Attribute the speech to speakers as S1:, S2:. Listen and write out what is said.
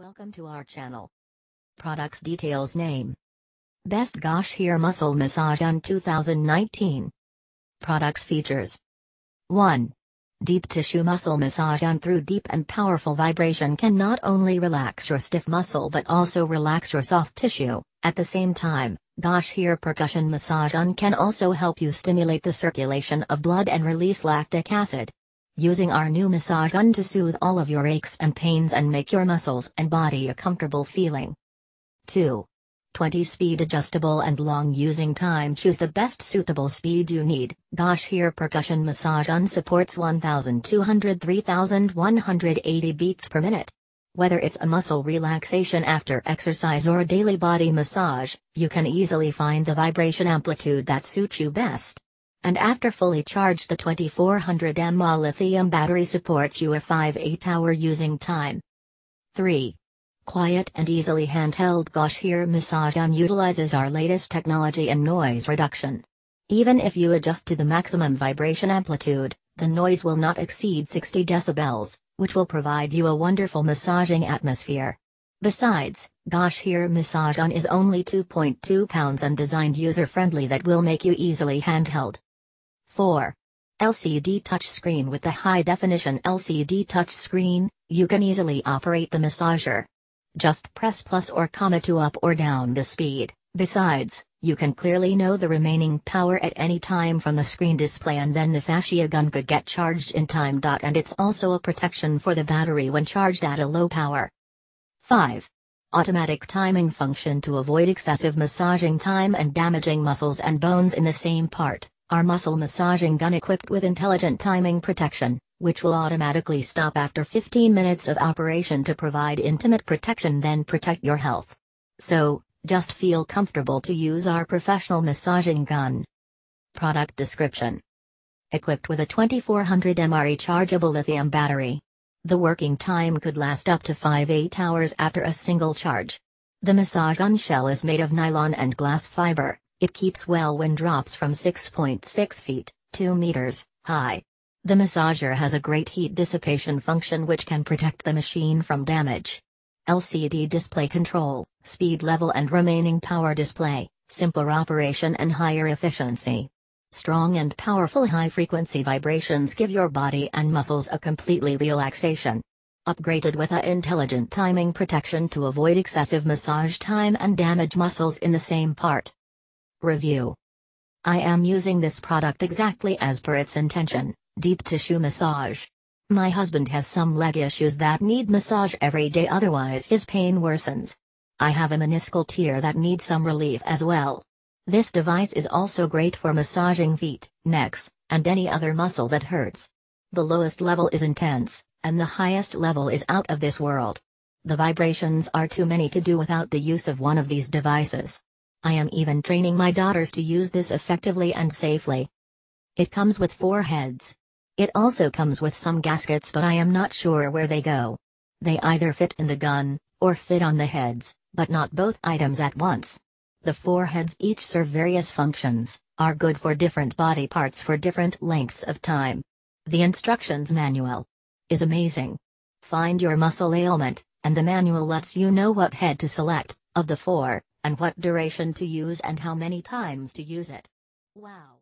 S1: Welcome to our channel. Products details name. Best Gocheer Muscle Massage on 2019. Products features 1. Deep tissue muscle massage gun through deep and powerful vibration can not only relax your stiff muscle but also relax your soft tissue. At the same time, Gocheer Percussion Massage Gun can also help you stimulate the circulation of blood and release lactic acid using our new massage gun to soothe all of your aches and pains and make your muscles and body a comfortable feeling. 2. 20 speed adjustable and long using time choose the best suitable speed you need. Gocheer Percussion Massage Gun supports 1200 3180 beats per minute. Whether it's a muscle relaxation after exercise or a daily body massage, you can easily find the vibration amplitude that suits you best and after fully charged the 2400 mAh lithium battery supports you a 5-8 hour using time. 3. Quiet and easily handheld Gocheer Massage Gun utilizes our latest technology in noise reduction. Even if you adjust to the maximum vibration amplitude, the noise will not exceed 60 decibels, which will provide you a wonderful massaging atmosphere. Besides, Gocheer Massage Gun is only 2.2 pounds and designed user-friendly that will make you easily handheld. 4. LCD touchscreen With the high-definition LCD touchscreen, you can easily operate the massager. Just press plus or comma to up or down the speed. Besides, you can clearly know the remaining power at any time from the screen display and then the fascia gun could get charged in time. And it's also a protection for the battery when charged at a low power. 5. Automatic timing function to avoid excessive massaging time and damaging muscles and bones in the same part. Our muscle massaging gun equipped with intelligent timing protection, which will automatically stop after 15 minutes of operation to provide intimate protection then protect your health. So, just feel comfortable to use our professional massaging gun. Product description Equipped with a 2400 mAh rechargeable lithium battery. The working time could last up to 5-8 hours after a single charge. The massage gun shell is made of nylon and glass fiber, it keeps well when drops from 6.6 feet, 2 meters, high. The massager has a great heat dissipation function which can protect the machine from damage. LCD display control, speed level and remaining power display, simpler operation and higher efficiency. Strong and powerful high-frequency vibrations give your body and muscles a completely relaxation. Upgraded with a intelligent timing protection to avoid excessive massage time and damage muscles in the same part. Review I am using this product exactly as per its intention, deep tissue massage. My husband has some leg issues that need massage every day otherwise his pain worsens. I have a meniscal tear that needs some relief as well. This device is also great for massaging feet, necks, and any other muscle that hurts. The lowest level is intense, and the highest level is out of this world. The vibrations are too many to do without the use of one of these devices. I am even training my daughters to use this effectively and safely. It comes with four heads. It also comes with some gaskets but I am not sure where they go. They either fit in the gun, or fit on the heads, but not both items at once. The four heads each serve various functions, are good for different body parts for different lengths of time. The instructions manual is amazing. Find your muscle ailment, and the manual lets you know what head to select, of the four, and what duration to use and how many times to use it. Wow.